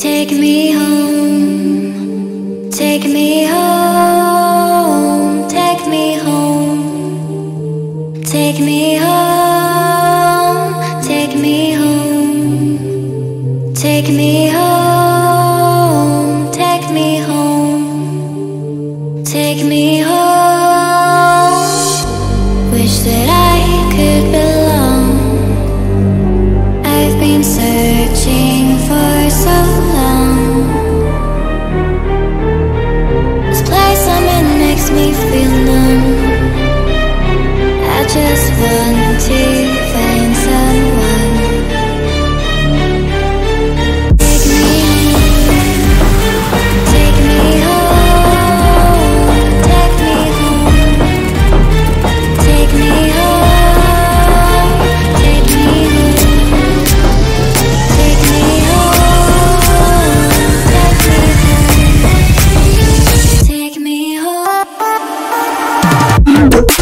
Take me home, take me home, take me home, take me home, take me home, take me home, take me home, take me home. Wish that Woo!